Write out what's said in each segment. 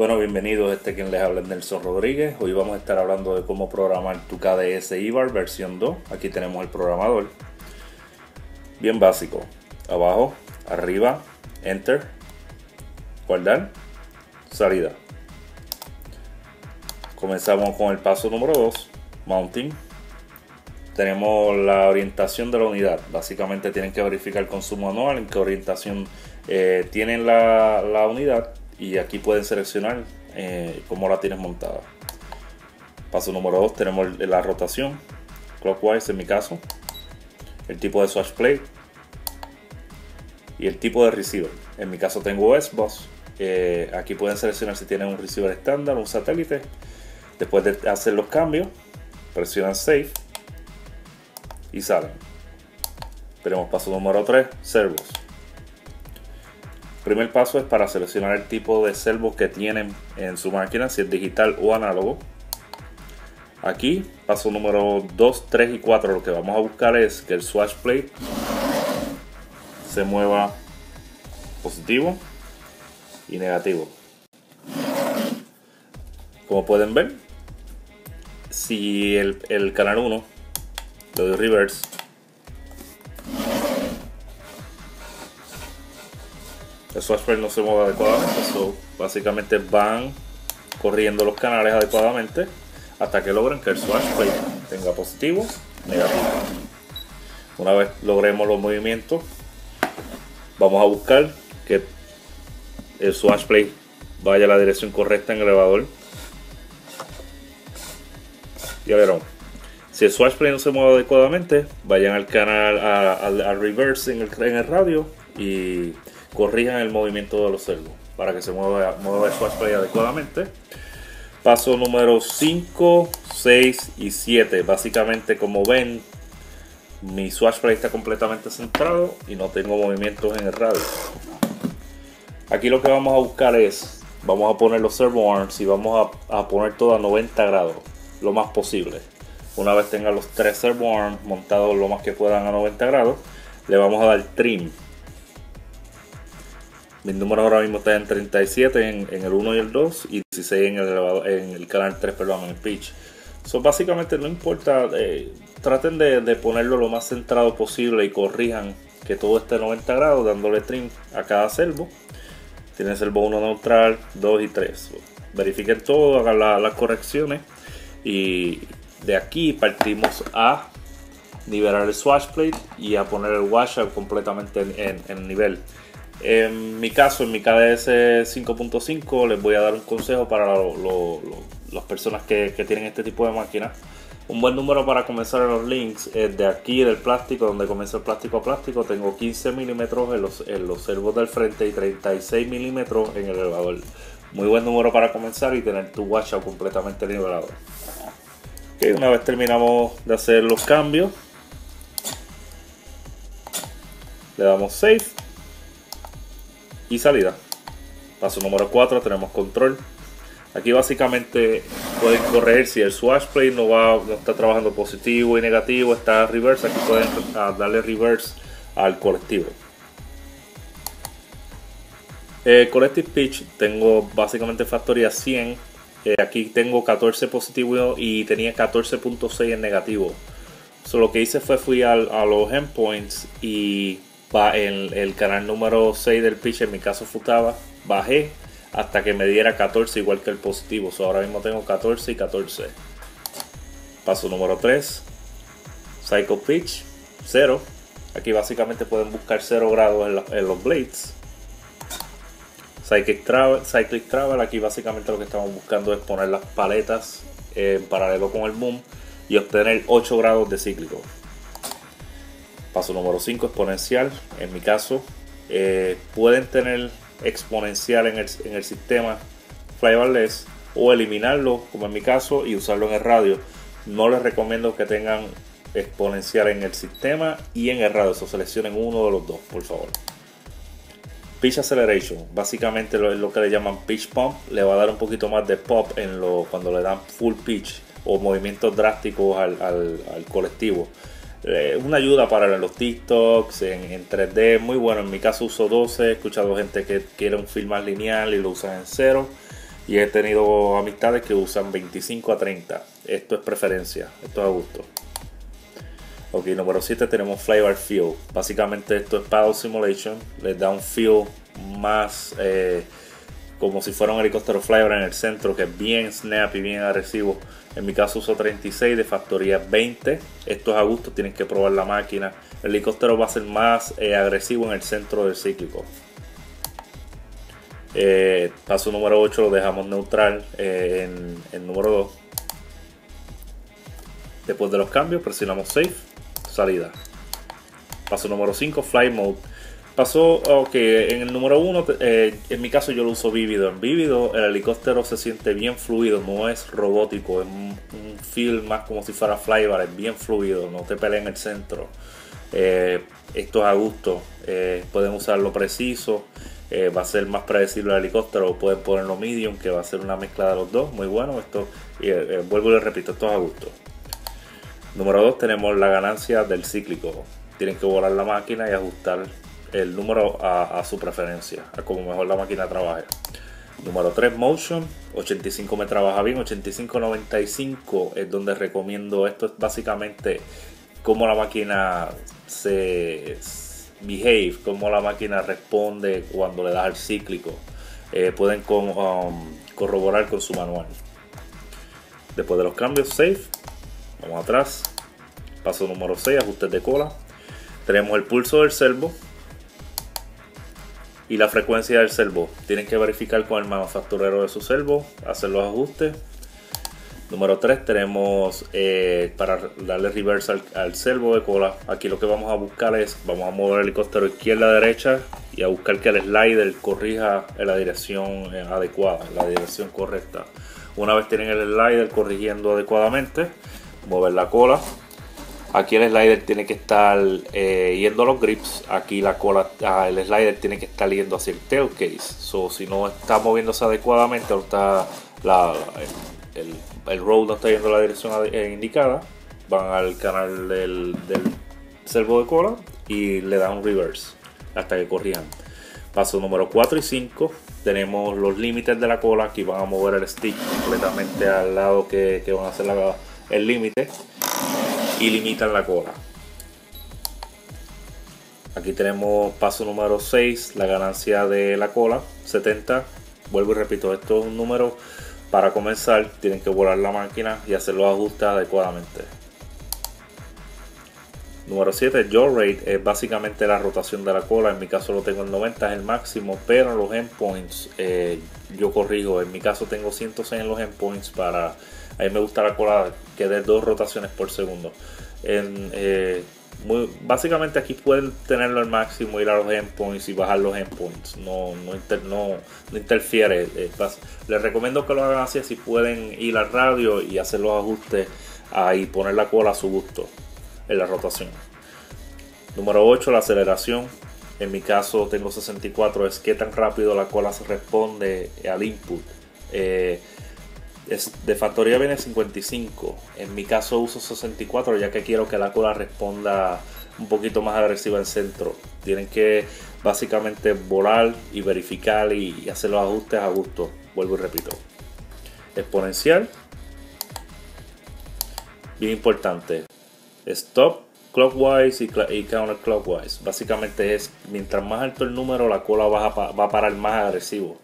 Bueno, bienvenidos, este quien les habla es Nelson Rodríguez. Hoy vamos a estar hablando de cómo programar tu KDS IBAR versión 2. Aquí tenemos el programador. Bien básico. Abajo, arriba, Enter, guardar, salida. Comenzamos con el paso número 2, Mounting. Tenemos la orientación de la unidad. Básicamente tienen que verificar con su manual en qué orientación eh, tienen la unidad y aquí pueden seleccionar eh, cómo la tienes montada. Paso número 2 tenemos la rotación, clockwise en mi caso, el tipo de swatch plate y el tipo de receiver. En mi caso tengo S-Bus. Eh, aquí pueden seleccionar si tienen un receiver estándar, un satélite. Después de hacer los cambios, presionan Save y salen. Tenemos paso número 3, servos primer paso es para seleccionar el tipo de servo que tienen en su máquina, si es digital o análogo. Aquí, paso número 2, 3 y 4, lo que vamos a buscar es que el swatch plate se mueva positivo y negativo. Como pueden ver, si el, el canal 1 le doy reverse el software no se mueve adecuadamente. So, básicamente van corriendo los canales adecuadamente hasta que logren que el swatch plate tenga positivo, negativo. Una vez logremos los movimientos, vamos a buscar que el swatch plate vaya a la dirección correcta en el elevador. Ya verán. Si el swatch plate no se mueve adecuadamente, vayan al canal, al reverse en el radio y corrijan el movimiento de los servos para que se mueva, mueva el swatch play adecuadamente. Paso número 5, 6 y 7. Básicamente como ven, mi swatch play está completamente centrado y no tengo movimientos en el radio. Aquí lo que vamos a buscar es, vamos a poner los servo arms y vamos a, poner todo a 90 grados, lo más posible. Una vez tenga los tres servo montados lo más que puedan a 90 grados, le vamos a dar trim mis números ahora mismo están en 37 en, el 1 y el 2 y 16 en el, en el canal 3, perdón, en el pitch. So, básicamente no importa, eh, traten de, ponerlo lo más centrado posible y corrijan que todo esté 90 grados dándole trim a cada servo. Tienen servo 1 neutral, 2 y 3. verifiquen todo, hagan las correcciones y de aquí partimos a nivelar el swatch plate y a poner el washout completamente en, en nivel. En mi caso, en mi KDS 5.5, les voy a dar un consejo para las personas que, tienen este tipo de máquinas. Un buen número para comenzar en los links es de aquí del plástico, donde comienza el plástico a plástico. Tengo 15 milímetros en los, en los servos del frente y 36 milímetros en el elevador. Muy buen número para comenzar y tener tu washout completamente nivelado. una vez terminamos de hacer los cambios, le damos save y salida. Paso número 4 tenemos control. Aquí básicamente pueden correr si el swatch plate no, va, no está trabajando positivo y negativo, está reverse, aquí pueden darle reverse al colectivo. Eh, collective pitch tengo básicamente factoría 100. Eh, aquí tengo 14 positivo y tenía 14.6 en negativo. solo lo que hice fue fui a los endpoints y en el canal número 6 del pitch, en mi caso Futaba, bajé hasta que me diera 14 igual que el positivo. ahora mismo tengo 14 y 14. Paso número 3. Cycle Pitch 0. Aquí básicamente pueden buscar 0 grados en, los blades. Cyclic travel, Cyclic Travel, aquí básicamente lo que estamos buscando es poner las paletas en paralelo con el boom y obtener 8 grados de cíclico. Paso número 5, exponencial. En mi caso, eh, pueden tener exponencial en el, sistema Flybarless o eliminarlo, como en mi caso, y usarlo en el radio. No les recomiendo que tengan exponencial en el sistema y en el radio. So, seleccionen uno de los dos, por favor. Pitch Acceleration, básicamente lo, es lo que le llaman pitch pump. Le va a dar un poquito más de pop en lo, cuando le dan full pitch o movimientos drásticos al, al colectivo. Eh, una ayuda para los TikToks en, 3D, muy bueno. En mi caso uso 12, he escuchado gente que quiere un film más lineal y lo usan en cero. Y he tenido amistades que usan 25 a 30. Esto es preferencia, esto es a gusto. Ok, número 7 tenemos Flybar Feel. Básicamente esto es Paddle Simulation. Les da un feel más eh, como si fuera un helicóptero Flybar en el centro, que es bien snappy, bien agresivo. En mi caso uso 36 de factoría 20. Esto es a gusto, tienen que probar la máquina. El helicóptero va a ser más eh, agresivo en el centro del cíclico. Eh, paso número 8 lo dejamos neutral en el número 2. Después de los cambios presionamos Safe, salida. Paso número 5, Fly Mode. Pasó ok, en el número 1, eh, en mi caso yo lo uso vívido. En vívido el helicóptero se siente bien fluido, no es robótico, es un, feel más como si fuera flybar, es bien fluido, no te pelea en el centro. Eh, esto es a gusto, eh, pueden usarlo preciso, va a ser más predecible el helicóptero, pueden ponerlo medium, que va a ser una mezcla de los dos, muy bueno. Esto, vuelvo y le repito, esto es a gusto. Número 2 tenemos la ganancia del cíclico. Tienen que volar la máquina y ajustar el número a, su preferencia, a como mejor la máquina trabaje. Número 3, Motion. 85 me trabaja bien. 85-95 es donde recomiendo. Esto es básicamente cómo la máquina se behave, cómo la máquina responde cuando le das al cíclico. Eh, pueden um, corroborar con su manual. Después de los cambios, Safe. Vamos atrás. Paso número 6, ajustes de cola. Tenemos el pulso del servo y la frecuencia del servo. Tienen que verificar con el manufacturero de su servo, hacer los ajustes. Número 3 tenemos eh, para darle reverse al, servo de cola. Aquí lo que vamos a buscar es, vamos a mover el helicóptero izquierda a derecha y a buscar que el slider corrija en la dirección eh, adecuada, en la dirección correcta. Una vez tienen el slider corrigiendo adecuadamente, mover la cola Aquí el slider tiene que estar eh, yendo a los grips. Aquí la cola, ah, el slider tiene que estar yendo hacia el tailcase. So, si no está moviéndose adecuadamente, está el, el, road no está yendo en la dirección eh, indicada, van al canal del, del servo de cola y le dan un reverse hasta que corrijan. Paso número 4 y 5 tenemos los límites de la cola. Aquí van a mover el stick completamente al lado que van a hacer el límite y limitan la cola. Aquí tenemos paso número 6, la ganancia de la cola, 70. Vuelvo y repito, esto es un número para comenzar, tienen que volar la máquina y hacer los ajustes adecuadamente. Número 7, yaw rate es básicamente la rotación de la cola. En mi caso lo tengo en 90, es el máximo, pero en los endpoints eh, yo corrijo. En mi caso tengo 106 en los endpoints para a mí me gusta la cola que dé dos rotaciones por segundo. Eh, básicamente aquí pueden tenerlo al máximo, ir a los endpoints y bajar los endpoints. No, no, no, interfiere. Eh, les recomiendo que lo hagan así, si pueden ir al radio y hacer los ajustes ahí, poner la cola a su gusto en la rotación. Número 8, la aceleración. En mi caso tengo 64, es que tan rápido la cola se responde al input. Eh, de factoría viene 55. En mi caso uso 64 ya que quiero que la cola responda un poquito más agresiva en centro. Tienen que básicamente volar y verificar y hacer los ajustes a gusto. Vuelvo y repito. Exponencial. Bien importante. Stop clockwise y, counterclockwise. Básicamente es mientras más alto el número la cola va a parar más agresivo.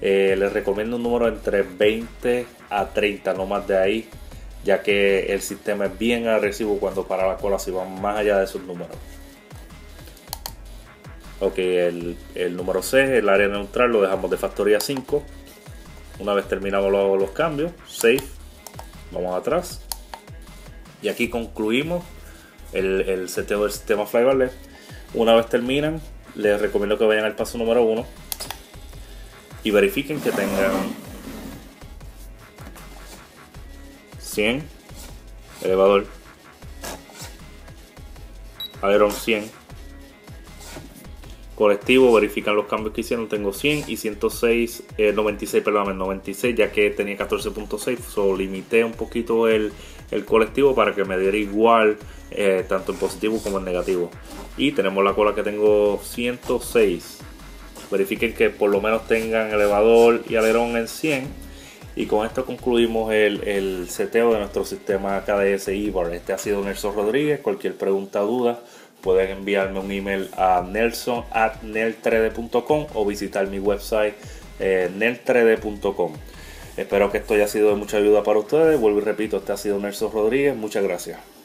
Eh, les recomiendo un número entre 20 a 30, no más de ahí, ya que el sistema es bien agresivo cuando para la cola si van más allá de esos números. Ok, el, número 6, el área neutral, lo dejamos de factoría 5. Una vez terminamos los, los cambios, save, vamos atrás. Y aquí concluimos el, el seteo del sistema Flybarless. Una vez terminan, les recomiendo que vayan al paso número 1 y verifiquen que tengan 100 elevador. Alerón 100 colectivo verifican los cambios que hicieron. Tengo 100 y 106 96 perdón 96 ya que tenía 14.6 solo limité un poquito el, el, colectivo para que me diera igual eh, tanto en positivo como en negativo. Y tenemos la cola que tengo 106 verifiquen que por lo menos tengan elevador y alerón en 100 y con esto concluimos el, el seteo de nuestro sistema KDS IBAR. Este ha sido Nelson Rodríguez. Cualquier pregunta o duda pueden enviarme un email a nelson at 3 o visitar mi website eh, 3com Espero que esto haya sido de mucha ayuda para ustedes. Vuelvo y repito, este ha sido Nelson Rodríguez. Muchas gracias.